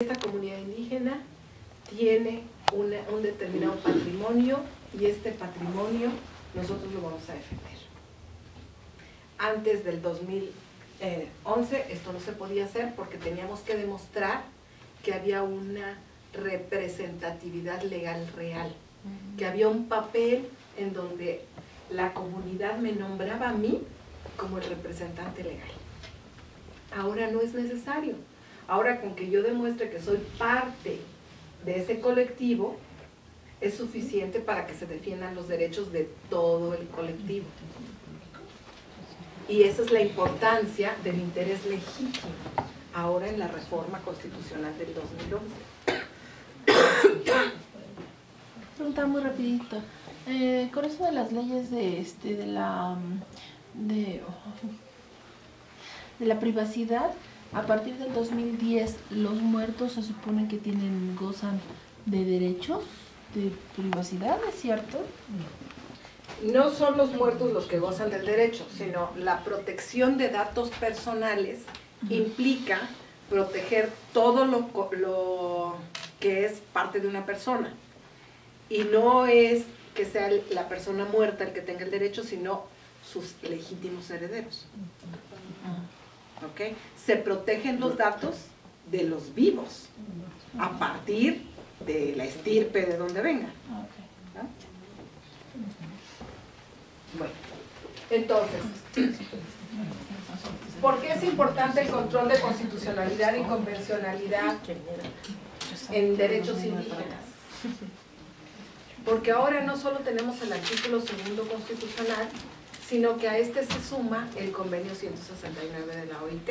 esta comunidad indígena tiene una- un determinado patrimonio y este patrimonio nosotros lo vamos a defender. Antes del 2011 esto no se podía hacer porque teníamos que demostrar que había una representatividad legal real, que había un papel en donde la comunidad me nombraba a mí como el representante legal. Ahora no es necesario. Ahora con que yo demuestre que soy parte de ese colectivo, es suficiente para que se defiendan los derechos de todo el colectivo. Y esa es la importancia del interés legítimo ahora en la reforma constitucional del 2011. Pregunta muy rapidito. Eh, con eso de las leyes de este de la de, de la privacidad, a partir del 2010 los muertos se supone que tienen gozan de derechos de privacidad, ¿es cierto? No son los muertos los que gozan del derecho, sino la protección de datos personales implica proteger todo lo, lo que es parte de una persona. Y no es que sea la persona muerta el que tenga el derecho, sino sus legítimos herederos. ¿Ok? Se protegen los datos de los vivos a partir de la estirpe de donde vengan. Ah. Bueno, entonces, ¿por qué es importante el control de constitucionalidad y convencionalidad en derechos indígenas? Porque ahora no solo tenemos el artículo segundo constitucional, sino que a este se suma el convenio 169 de la OIT.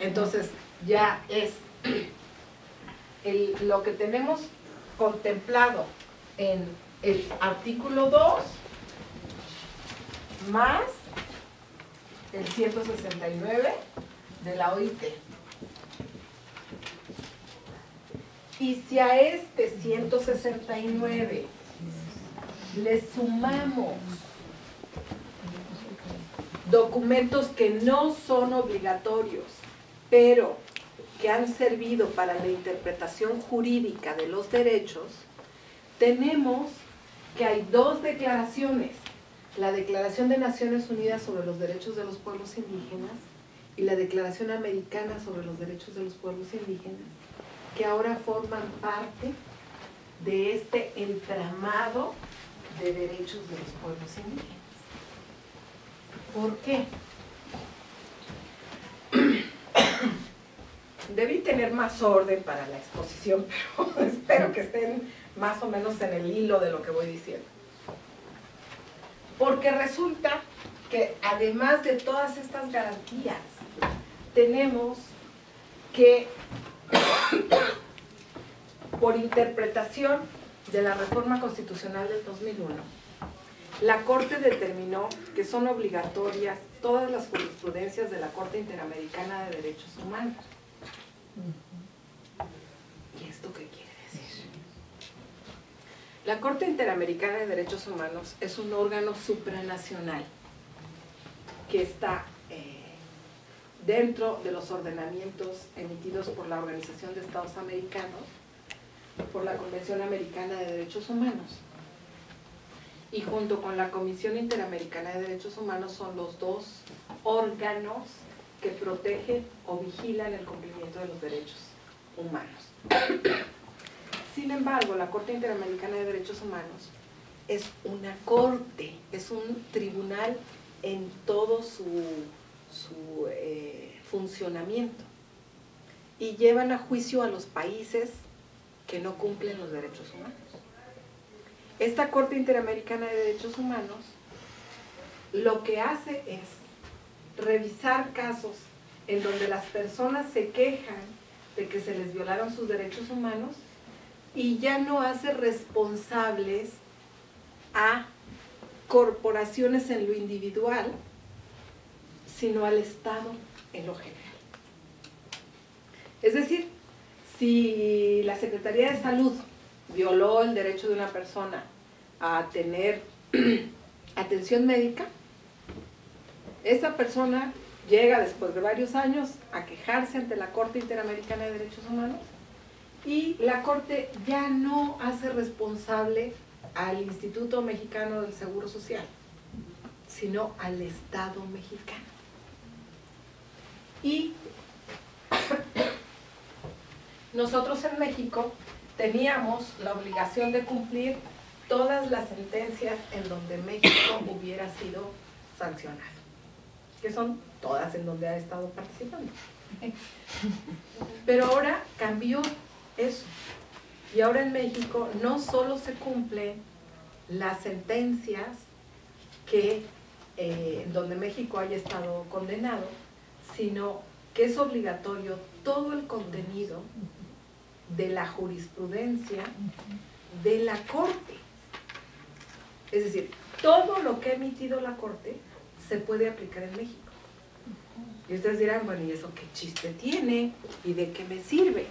Entonces, ya es el- lo que tenemos contemplado en el artículo 2 más el 169 de la OIT. Y si a este 169 le sumamos documentos que no son obligatorios, pero que han servido para la interpretación jurídica de los derechos, tenemos que hay dos declaraciones, la Declaración de Naciones Unidas sobre los Derechos de los Pueblos Indígenas y la Declaración Americana sobre los Derechos de los Pueblos Indígenas, que ahora forman parte de este entramado de derechos de los pueblos indígenas. ¿Por qué? Debí tener más orden para la exposición, pero espero que estén más o menos en el hilo de lo que voy diciendo. Porque resulta que además de todas estas garantías, tenemos que, por interpretación de la reforma constitucional del 2001, la Corte determinó que son obligatorias todas las jurisprudencias de la Corte Interamericana de Derechos Humanos. ¿Y esto qué quiere decir? La Corte Interamericana de Derechos Humanos es un órgano supranacional que está eh, dentro de los ordenamientos emitidos por la Organización de Estados Americanos, por la Convención Americana de Derechos Humanos. Y junto con la Comisión Interamericana de Derechos Humanos son los dos órganos que protegen o vigilan el cumplimiento de los derechos humanos. Sin embargo, la Corte Interamericana de Derechos Humanos es una corte, es un tribunal en todo su, eh, funcionamiento y llevan a juicio a los países que no cumplen los derechos humanos. Esta Corte Interamericana de Derechos Humanos lo que hace es revisar casos en donde las personas se quejan de que se les violaron sus derechos humanos y ya no hace responsables a corporaciones en lo individual, sino al Estado en lo general. Es decir, si la Secretaría de Salud violó el derecho de una persona a tener atención médica, esa persona llega después de varios años a quejarse ante la Corte Interamericana de Derechos Humanos y la Corte ya no hace responsable al Instituto Mexicano del Seguro Social, sino al Estado mexicano. Y nosotros en México teníamos la obligación de cumplir todas las sentencias en donde México hubiera sido sancionado, que son todas en donde ha estado participando. Pero ahora cambió eso. Y ahora en México no solo se cumplen las sentencias que eh, donde México haya estado condenado, sino que es obligatorio todo el contenido de la jurisprudencia de la Corte. Es decir, todo lo que ha emitido la Corte se puede aplicar en México. Y ustedes dirán, bueno, ¿y eso qué chiste tiene? ¿Y de qué me sirve?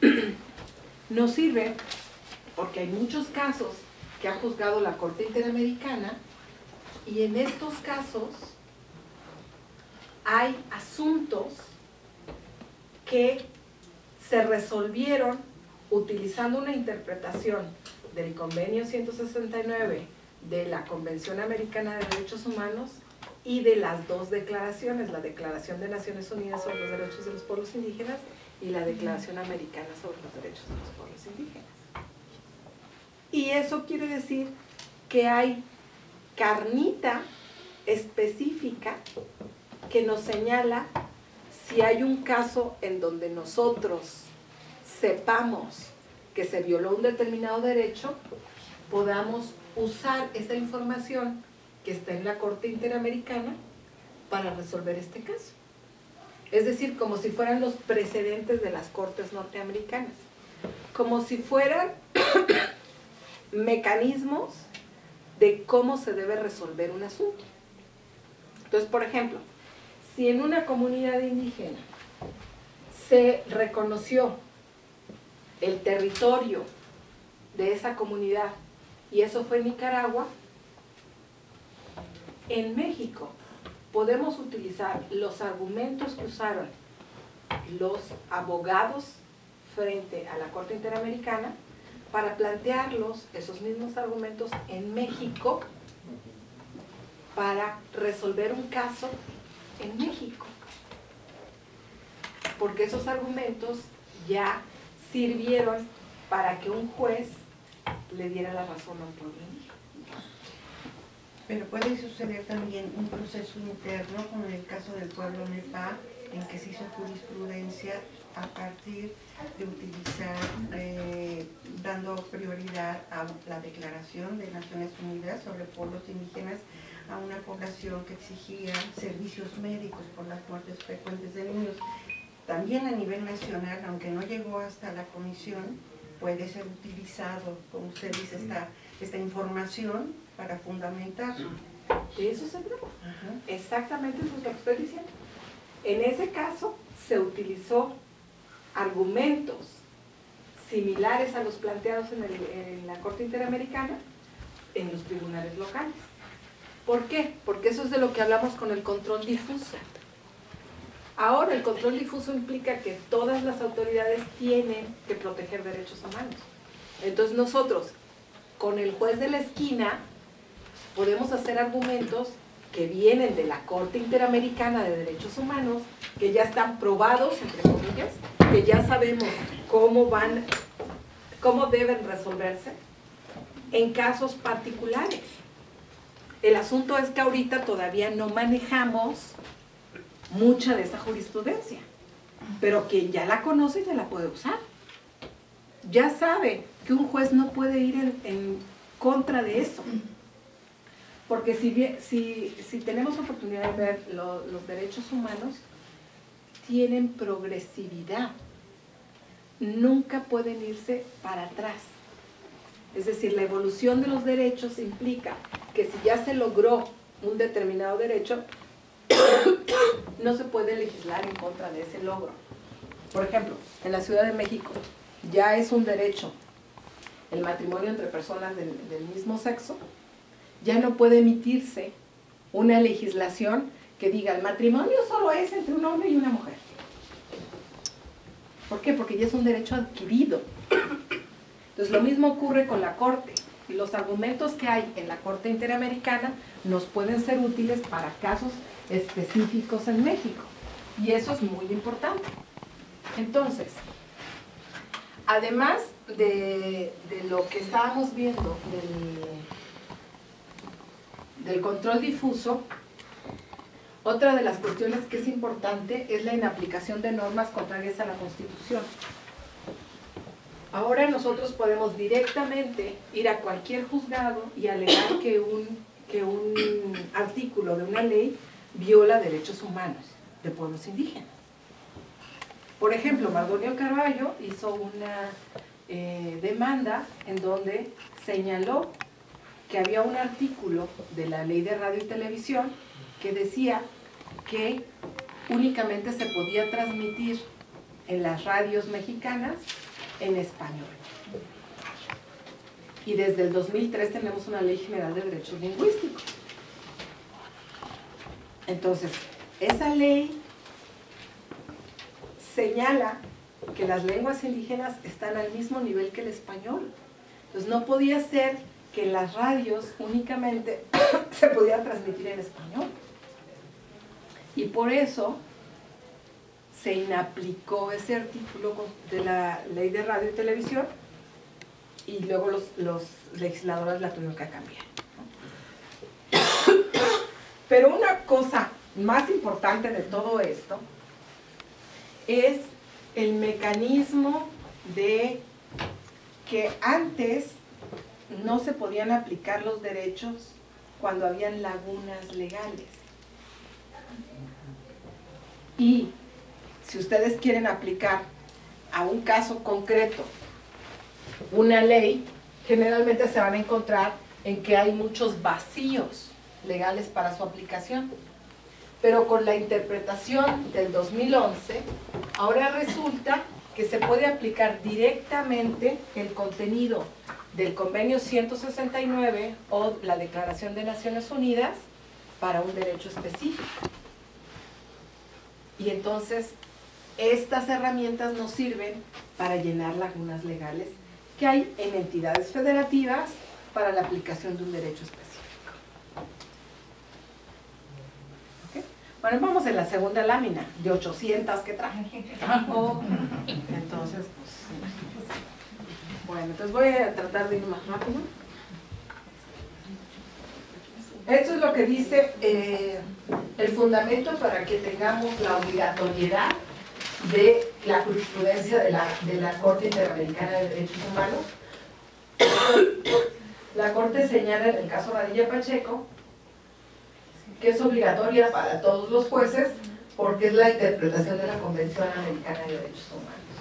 no sirve porque hay muchos casos que ha juzgado la Corte Interamericana y en estos casos hay asuntos que se resolvieron utilizando una interpretación del convenio 169 de la Convención Americana de Derechos Humanos y de las dos declaraciones, la Declaración de Naciones Unidas sobre los Derechos de los Pueblos Indígenas y la Declaración Americana sobre los Derechos de los Pueblos Indígenas. Y eso quiere decir que hay carnita específica que nos señala si hay un caso en donde nosotros sepamos que se violó un determinado derecho, podamos usar esa información que está en la Corte Interamericana para resolver este caso. Es decir, como si fueran los precedentes de las Cortes norteamericanas, como si fueran mecanismos de cómo se debe resolver un asunto. Entonces, por ejemplo, si en una comunidad indígena se reconoció el territorio de esa comunidad y eso fue Nicaragua, en México podemos utilizar los argumentos que usaron los abogados frente a la Corte Interamericana para plantearlos, esos mismos argumentos, en México para resolver un caso en México. Porque esos argumentos ya sirvieron para que un juez le diera la razón a un pueblo indígena. Pero puede suceder también un proceso interno, como en el caso del pueblo Nepal, en que se hizo jurisprudencia a partir de utilizar, eh, dando prioridad a la Declaración de Naciones Unidas sobre pueblos indígenas a una población que exigía servicios médicos por las muertes frecuentes de niños. También a nivel nacional, aunque no llegó hasta la comisión, puede ser utilizado, como usted dice, esta, esta información para fundamentar. De eso se trata. Exactamente eso es lo que estoy diciendo. En ese caso se utilizó argumentos similares a los planteados en, en la Corte Interamericana en los tribunales locales. ¿Por qué? Porque eso es de lo que hablamos con el control difuso. Ahora el control difuso implica que todas las autoridades tienen que proteger derechos humanos. Entonces nosotros, con el juez de la esquina, podemos hacer argumentos que vienen de la Corte Interamericana de Derechos Humanos, que ya están probados, entre comillas, que ya sabemos cómo van, cómo deben resolverse en casos particulares. El asunto es que ahorita todavía no manejamos mucha de esa jurisprudencia, pero quien ya la conoce ya la puede usar. Ya sabe que un juez no puede ir en, contra de eso. Porque si, si, tenemos oportunidad de ver los derechos humanos, tienen progresividad. Nunca pueden irse para atrás. Es decir, la evolución de los derechos implica que si ya se logró un determinado derecho, no se puede legislar en contra de ese logro. Por ejemplo, en la Ciudad de México ya es un derecho el matrimonio entre personas del, mismo sexo, ya no puede emitirse una legislación que diga el matrimonio solo es entre un hombre y una mujer. ¿Por qué? Porque ya es un derecho adquirido. Entonces lo mismo ocurre con la Corte. Los argumentos que hay en la Corte Interamericana nos pueden ser útiles para casos específicos en México. Y eso es muy importante. Entonces, además de, de lo que estábamos viendo del, del control difuso, otra de las cuestiones que es importante es la inaplicación de normas contrarias a la Constitución. Ahora nosotros podemos directamente ir a cualquier juzgado y alegar que un, que un artículo de una ley viola derechos humanos de pueblos indígenas. Por ejemplo, Mardonio Carballo hizo una eh, demanda en donde señaló que había un artículo de la ley de radio y televisión que decía que únicamente se podía transmitir en las radios mexicanas en español. Y desde el 2003 tenemos una ley general de derechos lingüísticos. Entonces, esa ley señala que las lenguas indígenas están al mismo nivel que el español. Entonces no podía ser que las radios únicamente se pudiera transmitir en español. Y por eso se inaplicó ese artículo de la ley de radio y televisión y luego los, legisladores la tuvieron que cambiar. Pero una cosa más importante de todo esto es el mecanismo de que antes no se podían aplicar los derechos cuando habían lagunas legales. Y si ustedes quieren aplicar a un caso concreto una ley, generalmente se van a encontrar en que hay muchos vacíos legales para su aplicación. Pero con la interpretación del 2011, ahora resulta que se puede aplicar directamente el contenido del convenio 169 o la Declaración de Naciones Unidas para un derecho específico. Y entonces estas herramientas nos sirven para llenar lagunas legales que hay en entidades federativas para la aplicación de un derecho específico. Bueno, vamos en la segunda lámina, de 800 que traje. Entonces, pues, bueno, entonces voy a tratar de ir más rápido. Esto es lo que dice eh, el fundamento para que tengamos la obligatoriedad de la jurisprudencia de la, de la Corte Interamericana de Derechos Humanos. La Corte señala en el caso Radilla Pacheco que es obligatoria para todos los jueces porque es la interpretación de la Convención Americana de Derechos Humanos.